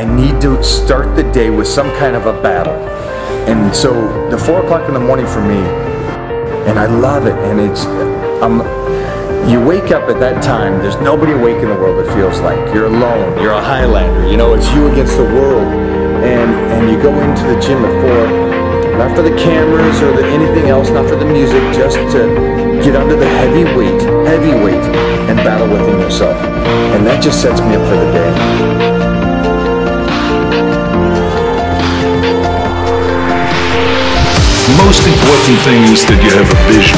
I need to start the day with some kind of a battle. And so the four o'clock in the morning for me, and I love it. And it's, um, you wake up at that time, there's nobody awake in the world, it feels like. You're alone, you're a Highlander, you know, it's you against the world. And, and you go into the gym at four, not for the cameras or the, anything else, not for the music, just to get under the heavy weight, heavy weight, and battle within yourself. And that just sets me up for the day. Most important thing is that you have a vision,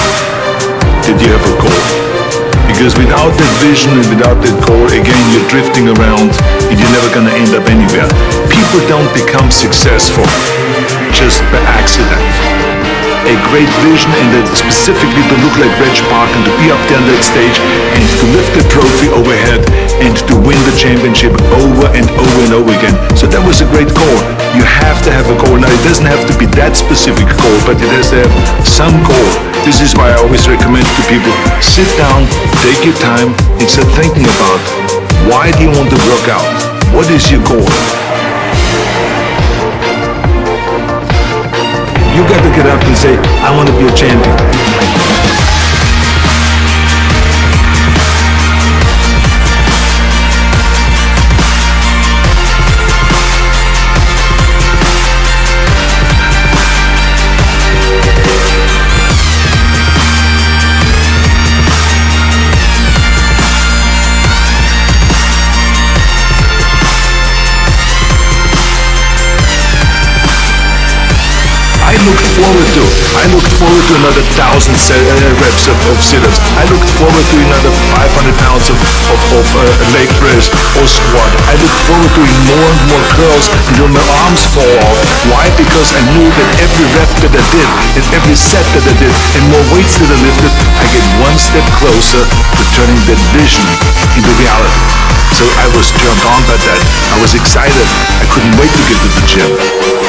that you have a goal. Because without that vision and without that goal, again, you're drifting around and you're never gonna end up anywhere. People don't become successful just by accident a great vision and that specifically to look like Reg Park and to be up there on that stage and to lift the trophy overhead and to win the championship over and over and over again. So that was a great goal. You have to have a goal. Now it doesn't have to be that specific goal, but it has to have some goal. This is why I always recommend to people, sit down, take your time, and start thinking about why do you want to work out? What is your goal? You got to get up and say, I want to be a champion. Forward to. I looked forward to another thousand uh, reps of, of sit-ups. I looked forward to another 500 pounds of, of, of uh, leg press or squat. I looked forward to more and more curls until my arms fall off. Why? Because I knew that every rep that I did, and every set that I did, and more weights that I lifted, I get one step closer to turning that vision into reality. So I was turned on by that. I was excited. I couldn't wait to get to the gym.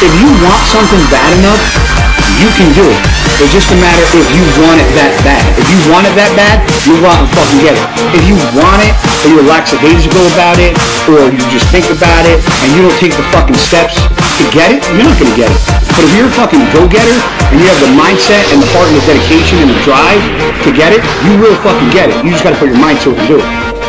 If you want something bad enough, you can do it. It's just a matter if you want it that bad. If you want it that bad, you go out and fucking get it. If you want it, or you're lackadaisical about it, or you just think about it, and you don't take the fucking steps to get it, you're not gonna get it. But if you're a fucking go-getter, and you have the mindset and the heart and the dedication and the drive to get it, you will fucking get it. You just gotta put your mind to it and do it.